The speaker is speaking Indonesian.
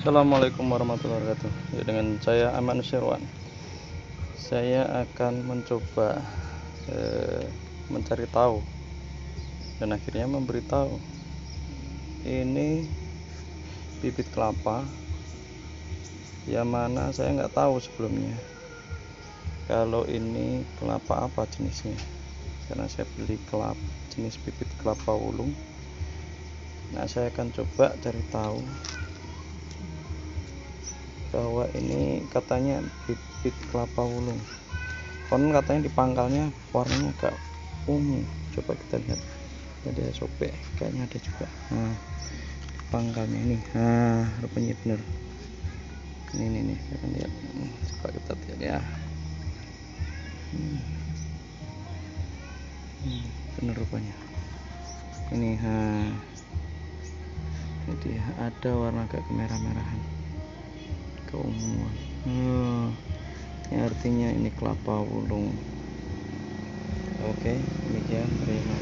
Assalamualaikum warahmatullahi wabarakatuh. Ya, dengan saya Aman Syirwan. Saya akan mencoba eh, mencari tahu dan akhirnya memberitahu. Ini bibit kelapa yang mana saya nggak tahu sebelumnya kalau ini kelapa apa jenisnya. Karena saya beli kelapa jenis bibit kelapa wulung. Nah saya akan coba cari tahu bahwa ini katanya bibit kelapa wulung. Konon katanya di pangkalnya warnanya agak ungu. Coba kita lihat. Ada sobek kayaknya ada juga. Nah pangkalnya ini. Nah rupanya bener. Ini ini nih kita lihat. Coba kita lihat ya. Hmm. Hmm, bener rupanya. Ini ha. Jadi ada warna agak kemerah-merahan keunguan hmm, ini artinya ini kelapa wulung oke demikian. Terima